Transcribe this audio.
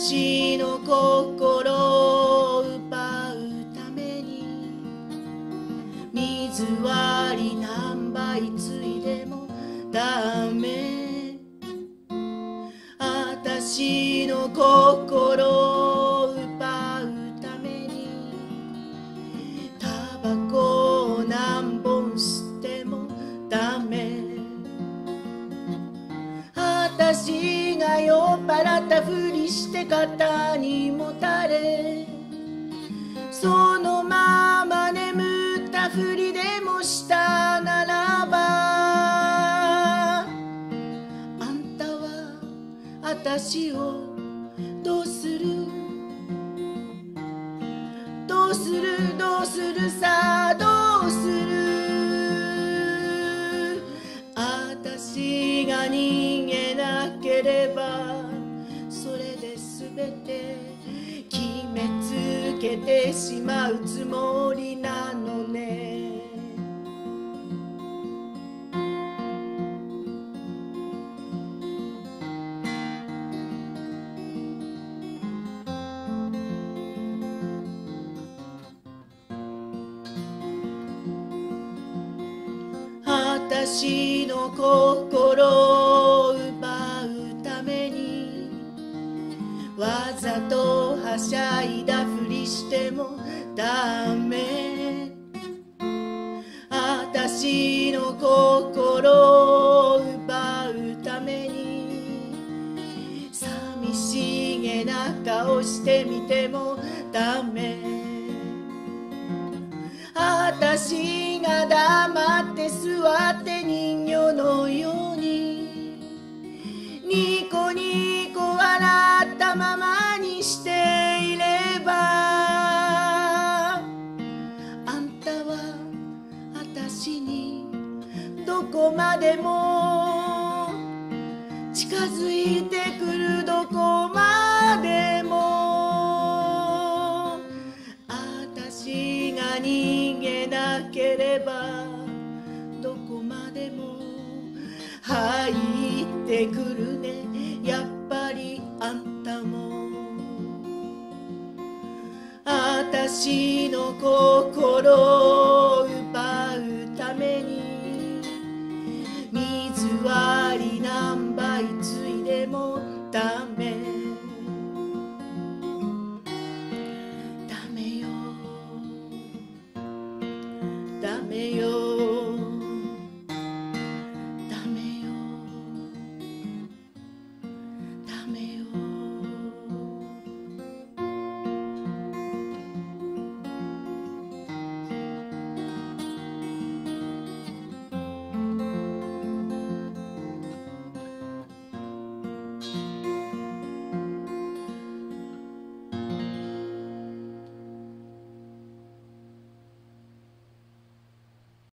私の心を奪うために水割り何杯ついでもダメ。私の心を奪うためにタバコを何本吸ってもダメ。私が酔っ払ったふりして肩にもたれそのまま眠ったふりでもしたならばあんたは私をどうする？どうする？どうするさ？どうする？私が逃げなければで全て決めつけてしまうつもりなのね。私の心しゃいだふりしてもダメ。私の心を奪うために寂しげな顔してみてもダメ。私が黙私にどこまでも近づいてくるどこまでも私が逃げなければどこまでも入ってくるねやっぱりあんたも私の心 me.